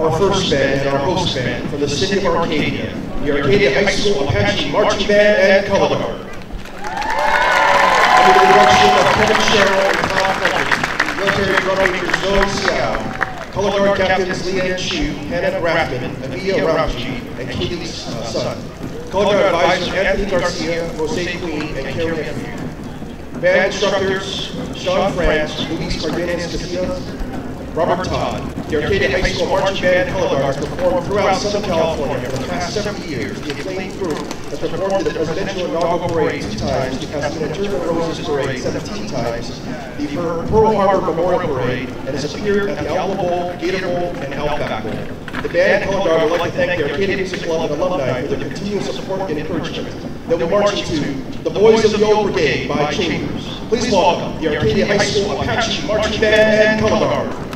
our first band and our host band from the city of Arcadia, the Arcadia High School Apache Marching Band and Color Guard. Under the direction of Kevin Sherrill and Tom Fletcher, military drum major Zoe Xiao, Color Guard captains Leanne Chu, Hannah Braffman, Avia Ramji, and Keely uh, Sun. Color Guard advisors Anthony Garcia, Jose Queen, and Carrie. Band instructors Sean France, Luis Cardenas Casillas, Robert Todd. The Arcadia High School Marching Band Color Guard performed throughout Southern California for the past 70 years. The acclaimed group has performed the presidential inaugural parade two times, the Pasadena Turban Roses Parade 17 times, the Pearl Harbor Memorial Parade, and has appeared at the Alamo Bowl, Gator Bowl, and Outback Bowl. The band Color Guard would like to thank the Arcadia Music Club and alumni for their continuous support and encouragement. They'll be marching to The Boys of the Old Brigade by Chambers. Please welcome the Arcadia High School Apache Marching Band and Color Guard.